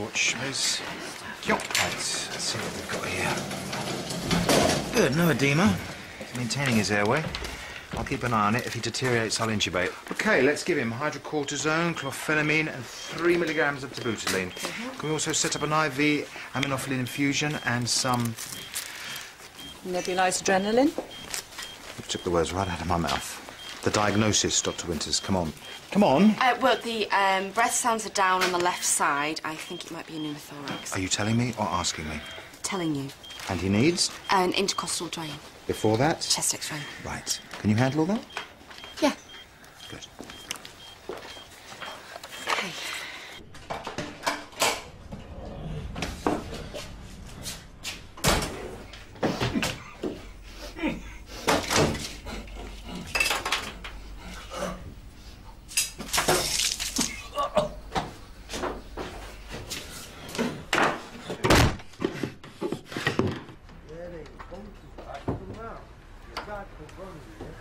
Watch, Miss. Right, let's see what we've got here. Good, no edema. He's Maintaining his airway. I'll keep an eye on it. If he deteriorates, I'll intubate. Okay, let's give him hydrocortisone, chlorphenamine, and three milligrams of terbutaline. Mm-hmm. Can we also set up an IV aminophylline infusion and some... Nebulized adrenaline? You took the words right out of my mouth. The diagnosis, Dr. Winters. Come on. Come on. Uh, well, the um, breath sounds are down on the left side. I think it might be a pneumothorax. Are you telling me or asking me? Telling you. And he needs? An intercostal drain. Before that? Chest x-ray. Right. Can you handle all that? Yeah. Good. Okay.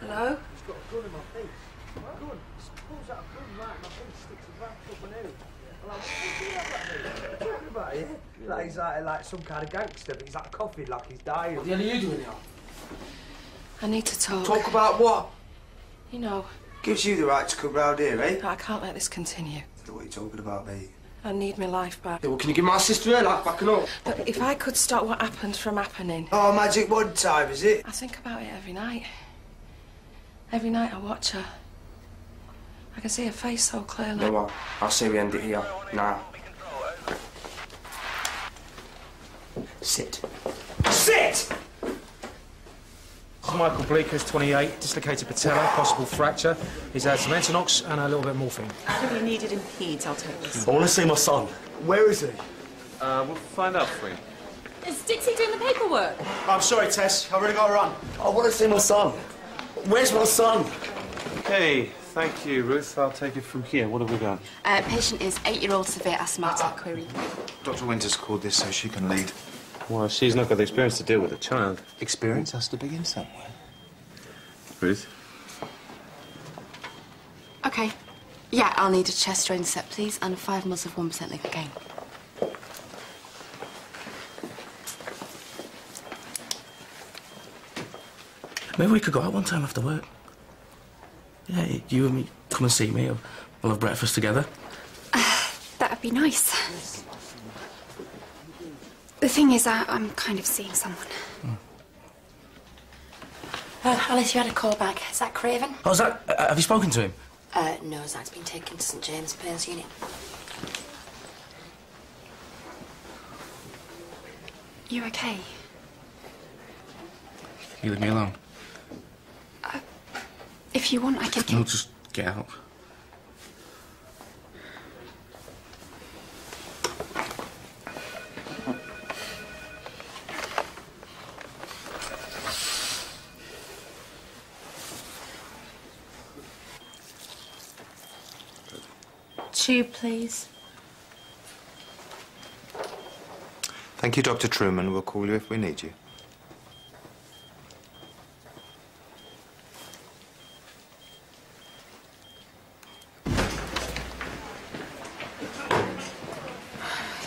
Hello? Like he's like, like some kind of gangster, but he's like coughing like he's dying. What the hell are you doing here? I need to talk. Talk about what? You know, Gives you the right to come round here, eh? I can't let this continue. What are you talking about, mate? I need my life back. Yeah, well, can you give my sister her life back and all? But if I could stop what happened from happening, Oh, magic one time, is it? I think about it every night. Every night I watch her. I can see her face so clearly. You know what? I'll say we end it here. Now. Sit. Sit! This is Michael Bleeker's 28, dislocated patella, possible fracture. He's had some Entonox and a little bit of morphine. If you need it in peds, I'll take this. I want to see my son. Where is he? Uh, we'll find out for you. Is Dixie doing the paperwork? I'm sorry, Tess. I've already got to run. I want to see my son. Where's my son? Okay, thank you, Ruth. I'll take it from here. What have we got? Uh, patient is eight-year-old severe asthmatic query. Dr. Winters called this so she can lead. Well, she's not got the experience to deal with a child. Experience has to begin somewhere. Ruth? Okay. Yeah, I'll need a chest drain set, please, and five mils of 1% lignocaine. Maybe we could go out one time after work. Yeah, you and me come and see me. We'll have breakfast together. That'd be nice. The thing is, I, I'm kind of seeing someone. Uh, Alice, you had a call back. Zach Craven? Oh, Zach, uh, have you spoken to him? Uh, no, Zach's been taken to St James Pains Unit. You okay? You leave me alone. If you want, I can. No, just get out. Tube, please. Thank you, Dr. Truman. We'll call you if we need you.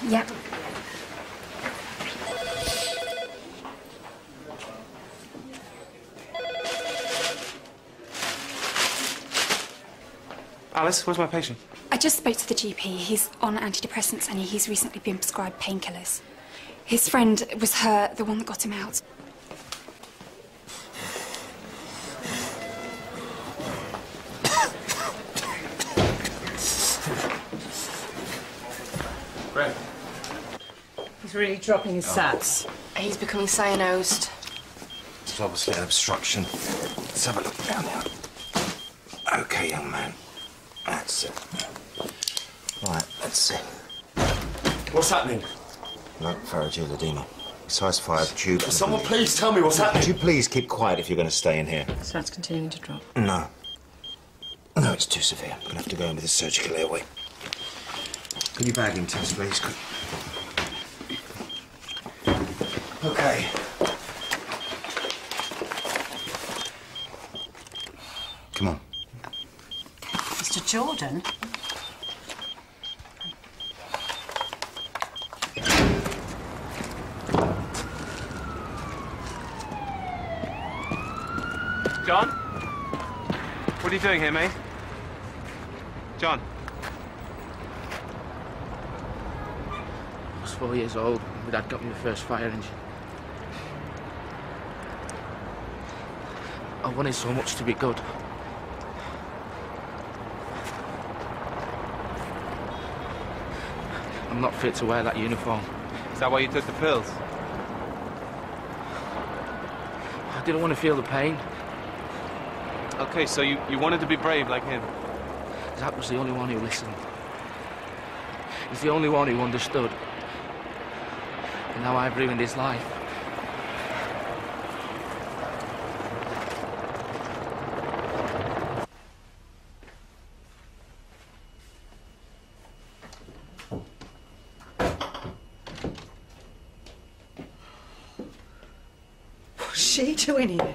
Yep. Alice, where's my patient? I just spoke to the GP. He's on antidepressants and he's recently been prescribed painkillers. His friend was her, the one that got him out. Brett. He's really dropping his oh. sats. He's becoming cyanosed. It's obviously an obstruction. Let's have a look down here. Okay, young man. That's it. Right, let's see. What's happening? No, pharyngeal edema. Size 5 tube. and- Someone please tell me what's Would happening. you please keep quiet if you're going to stay in here? Sats continuing to drop. No. No, it's too severe. I'm going to have to go in with a surgical airway. Can you bag him, Tess, please? Could- Okay. Jordan? John? What are you doing here, mate? John? I was four years old when Dad got me the first fire engine. I wanted so much to be good. Not fit to wear that uniform. Is that why you took the pills? I didn't want to feel the pain. Okay, so you, you wanted to be brave like him. Zach was the only one who listened. He's the only one who understood. And now I've ruined his life. She doing here?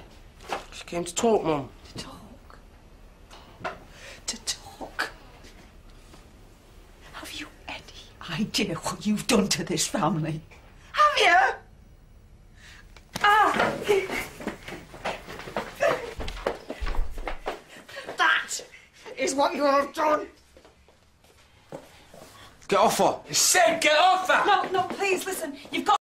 She came to talk, Mum. To talk. To talk. Have you any idea what you've done to this family? Have you? Ah! That is what you have done. Get off her! Said get off her! No, no, please listen. You've got